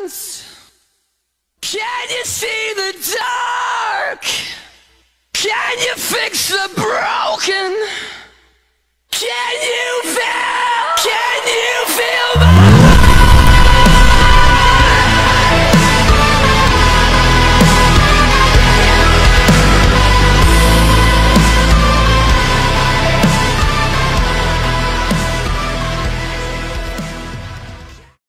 hands? Can you see the dark? Can you fix the broken? Can you feel? Can you feel?